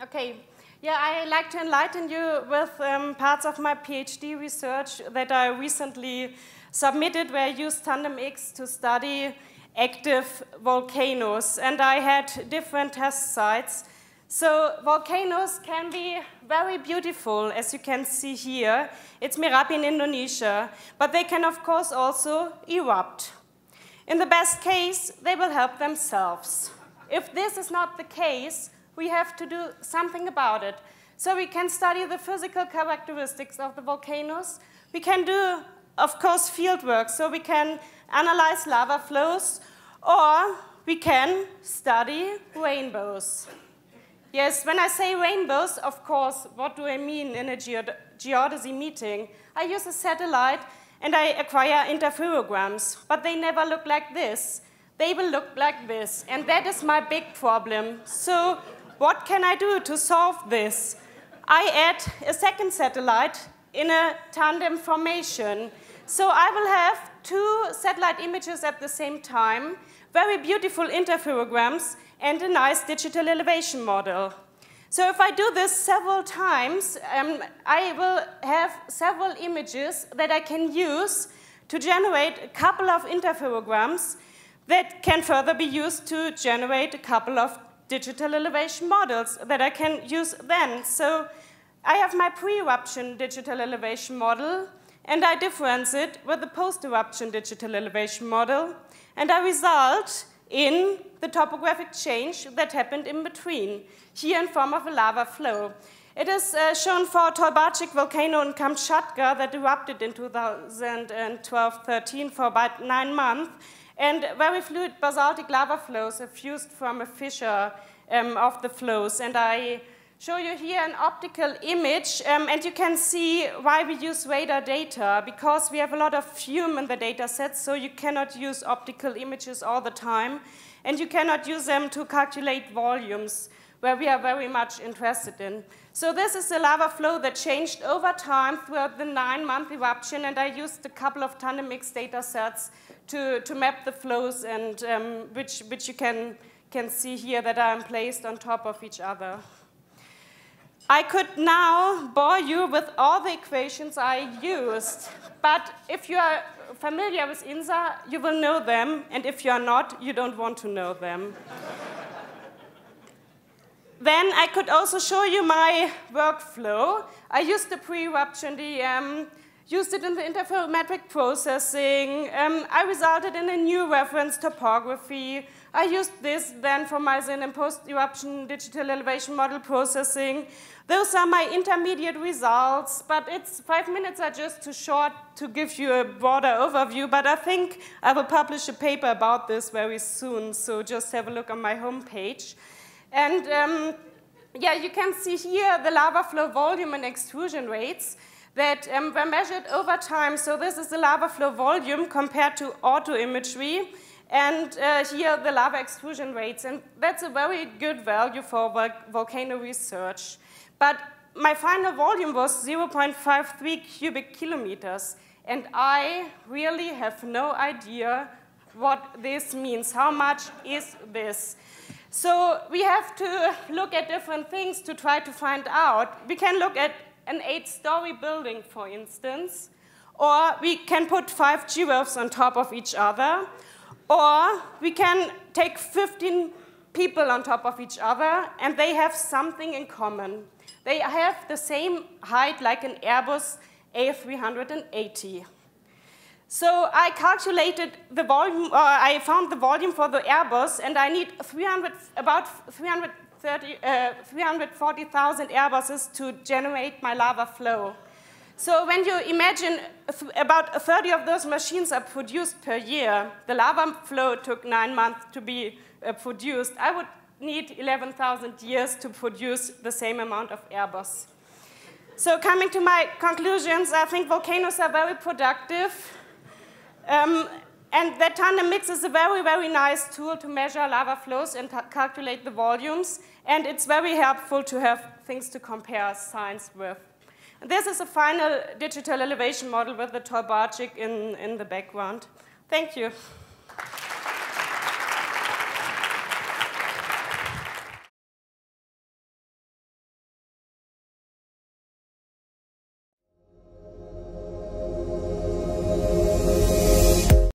Okay. Yeah, I like to enlighten you with um, parts of my PhD research that I recently submitted where I used TanDEM-X to study active volcanoes. And I had different test sites. So volcanoes can be very beautiful, as you can see here. It's Merapi in Indonesia. But they can, of course, also erupt. In the best case, they will help themselves. If this is not the case, we have to do something about it. So we can study the physical characteristics of the volcanoes. We can do, of course, field work. So we can analyze lava flows, or we can study rainbows. Yes, when I say rainbows, of course, what do I mean in a geodesy meeting? I use a satellite and I acquire interferograms, but they never look like this. They will look like this, and that is my big problem. So what can I do to solve this? I add a second satellite in a tandem formation. So I will have two satellite images at the same time, very beautiful interferograms, and a nice digital elevation model. So if I do this several times, um, I will have several images that I can use to generate a couple of interferograms that can further be used to generate a couple of digital elevation models that I can use then. So I have my pre-eruption digital elevation model, and I difference it with the post-eruption digital elevation model, and I result in the topographic change that happened in between, here in form of a lava flow. It is uh, shown for Tolbachik volcano in Kamchatka that erupted in 2012-13 for about nine months, and very fluid basaltic lava flows are fused from a fissure um, of the flows. And I show you here an optical image, um, and you can see why we use radar data, because we have a lot of fume in the data set, so you cannot use optical images all the time, and you cannot use them to calculate volumes, where we are very much interested in. So this is a lava flow that changed over time throughout the nine-month eruption, and I used a couple of TanDEM-X data sets to, to map the flows and um, which, which you can, can see here that are placed on top of each other. I could now bore you with all the equations I used, but if you are familiar with InSAR, you will know them, and if you are not, you don't want to know them. Then I could also show you my workflow. I used the pre-eruption DEM used it in the interferometric processing. Um, I resulted in a new reference topography. I used this then for my Zen and post-eruption digital elevation model processing. Those are my intermediate results, but it's five minutes are just too short to give you a broader overview, but I think I will publish a paper about this very soon, so just have a look on my homepage. And um, yeah, you can see here the lava flow volume and extrusion rates that um, were measured over time. So this is the lava flow volume compared to auto imagery. And uh, here the lava extrusion rates. And that's a very good value for vol volcano research. But my final volume was 0.53 cubic kilometers. And I really have no idea what this means. How much is this? So we have to look at different things to try to find out. We can look at an eight-story building, for instance, or we can put five GWAFs on top of each other, or we can take 15 people on top of each other, and they have something in common. They have the same height like an Airbus A380. So I calculated the volume, uh, I found the volume for the Airbus, and I need 300, about 300 uh, 340,000 Airbuses to generate my lava flow. So when you imagine about 30 of those machines are produced per year, the lava flow took nine months to be uh, produced, I would need 11,000 years to produce the same amount of Airbus. So coming to my conclusions, I think volcanoes are very productive. Um, and that TanDEM-X is a very, very nice tool to measure lava flows and calculate the volumes. And it's very helpful to have things to compare science with. And this is a final digital elevation model with the Tolbachik in, in the background. Thank you.